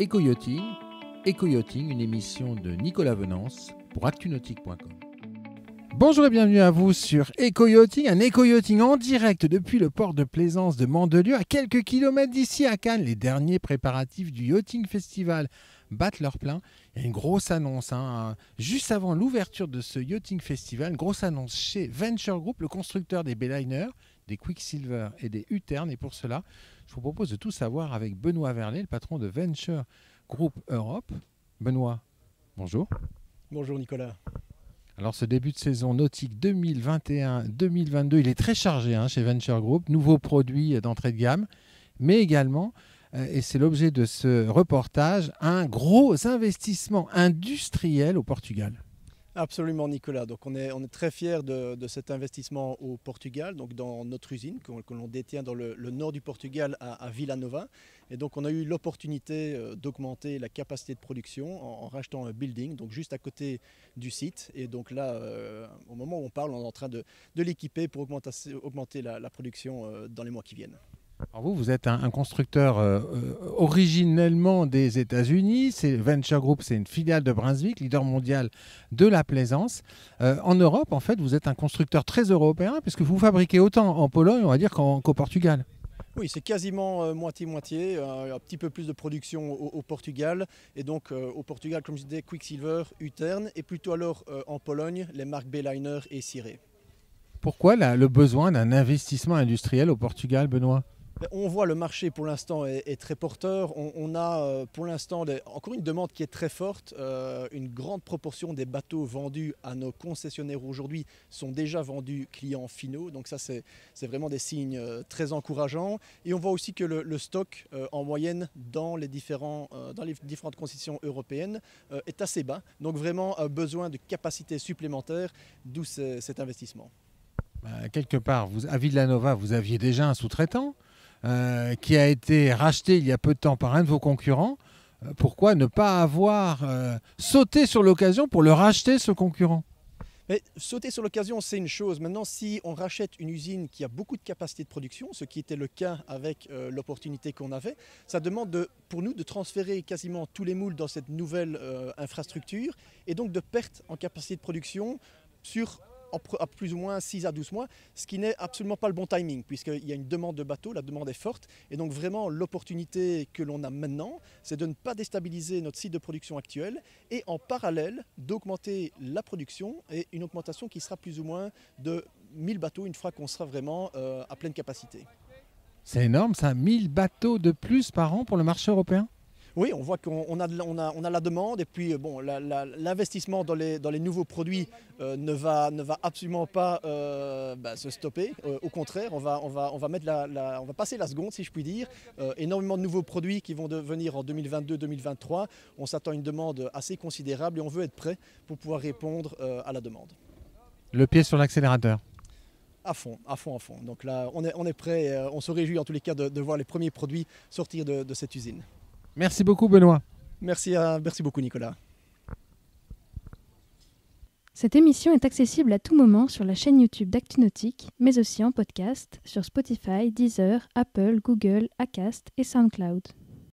Éco-Yachting, une émission de Nicolas Venance pour actunautique.com. Bonjour et bienvenue à vous sur Éco-Yachting, un Éco-Yachting en direct depuis le port de plaisance de Mandelieu, à quelques kilomètres d'ici à Cannes. Les derniers préparatifs du Yachting Festival battent leur plein. Il y a une grosse annonce, hein, juste avant l'ouverture de ce Yachting Festival, une grosse annonce chez Venture Group, le constructeur des Bayliners, des Quicksilver et des U-Turn. Et pour cela, je vous propose de tout savoir avec Benoît Verlet, le patron de Venture Group Europe. Benoît, bonjour. Bonjour Nicolas. Alors ce début de saison nautique 2021-2022, il est très chargé hein, chez Venture Group. Nouveaux produits d'entrée de gamme, mais également, euh, et c'est l'objet de ce reportage, un gros investissement industriel au Portugal. Absolument, Nicolas. Donc, on est, très fiers de, cet investissement au Portugal, donc dans notre usine que, l'on détient dans le, nord du Portugal à, Vila Nova. Et donc, on a eu l'opportunité euh, d'augmenter la capacité de production en, rachetant un building, donc juste à côté du site. Et donc là, euh, au moment où on parle, on est en train de, l'équiper pour augmenter, augmenter la, production euh, dans les mois qui viennent. Alors vous, vous êtes un, constructeur euh, euh, originellement des États-Unis. C'est Venture Group, c'est une filiale de Brunswick, leader mondial de la plaisance. Euh, en Europe, en fait, vous êtes un constructeur très européen puisque vous fabriquez autant en Pologne, on va dire, qu'au Portugal. Oui, c'est quasiment moitié-moitié, un petit peu plus de production au, Portugal. Et donc au Portugal, comme je disais, Quicksilver, Utern, et plutôt alors en Pologne, les marques Bayliner et Ciré. Pourquoi le besoin d'un investissement industriel au Portugal, Benoît? On voit le marché pour l'instant est, très porteur. On, a euh, pour l'instant encore une demande qui est très forte. Euh, une grande proportion des bateaux vendus à nos concessionnaires aujourd'hui sont déjà vendus clients finaux. Donc ça, c'est vraiment des signes euh, très encourageants. Et on voit aussi que le, stock en moyenne dans les, différentes concessions européennes est assez bas. Donc vraiment besoin de capacité supplémentaire, d'où cet investissement. Bah, quelque part, à Villanova, vous aviez déjà un sous-traitant euh, qui a été racheté il y a peu de temps par un de vos concurrents, euh, pourquoi ne pas avoir euh, sauté sur l'occasion pour le racheter, ce concurrent? Mais sauter sur l'occasion, c'est une chose. Maintenant, si on rachète une usine qui a beaucoup de capacité de production, ce qui était le cas avec l'opportunité qu'on avait, ça demande de, pour nous de transférer quasiment tous les moules dans cette nouvelle infrastructure et donc de perte en capacité de production sur à plus ou moins 6 à 12 mois, ce qui n'est absolument pas le bon timing, puisqu'il y a une demande de bateau, la demande est forte, et donc vraiment l'opportunité que l'on a maintenant, c'est de ne pas déstabiliser notre site de production actuel, et en parallèle d'augmenter la production, et une augmentation qui sera plus ou moins de 1000 bateaux une fois qu'on sera vraiment euh, à pleine capacité. C'est énorme ça, 1000 bateaux de plus par an pour le marché européen? Oui, on voit qu'on a, on a, on a, la demande et puis bon, l'investissement dans les, dans les nouveaux produits euh, ne, va, ne va absolument pas euh, bah, se stopper. Euh, au contraire, on va, on, va, on, va mettre la, on va passer la seconde, si je puis dire. énormément de nouveaux produits qui vont devenir en 2022-2023. On s'attend à une demande assez considérable et on veut être prêt pour pouvoir répondre à la demande. Le pied sur l'accélérateur à fond, à fond, à fond. Donc là, on est, on est prêt, on se réjouit en tous les cas de, voir les premiers produits sortir de cette usine. Merci beaucoup Benoît. Merci, à, merci beaucoup Nicolas. Cette émission est accessible à tout moment sur la chaîne YouTube d'ActuNautique, mais aussi en podcast sur Spotify, Deezer, Apple, Google, Acast et SoundCloud.